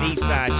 that east side.